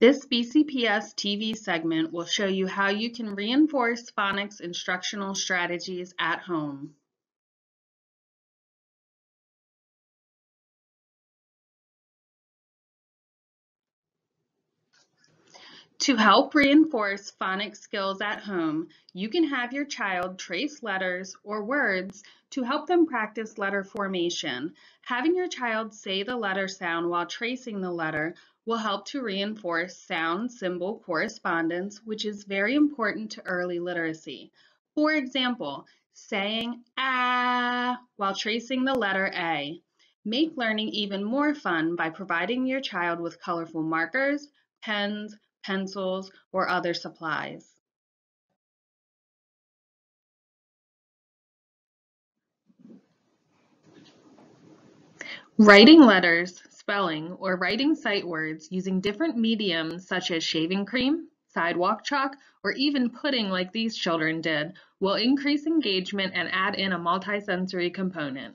This BCPS TV segment will show you how you can reinforce phonics instructional strategies at home. To help reinforce phonics skills at home, you can have your child trace letters or words to help them practice letter formation. Having your child say the letter sound while tracing the letter will help to reinforce sound-symbol correspondence, which is very important to early literacy. For example, saying ah while tracing the letter A. Make learning even more fun by providing your child with colorful markers, pens, pencils, or other supplies. Writing letters, spelling, or writing sight words using different mediums such as shaving cream, sidewalk chalk, or even pudding like these children did will increase engagement and add in a multisensory component.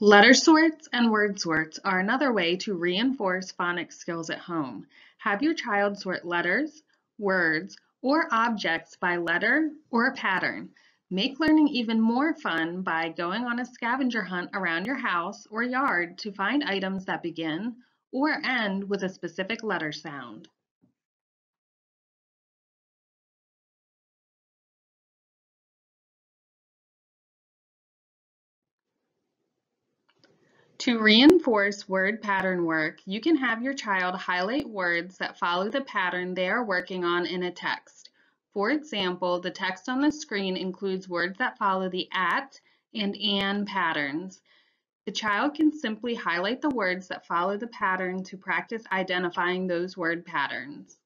Letter sorts and word sorts are another way to reinforce phonics skills at home. Have your child sort letters, words, or objects by letter or pattern. Make learning even more fun by going on a scavenger hunt around your house or yard to find items that begin or end with a specific letter sound. To reinforce word pattern work, you can have your child highlight words that follow the pattern they are working on in a text. For example, the text on the screen includes words that follow the at and an patterns. The child can simply highlight the words that follow the pattern to practice identifying those word patterns.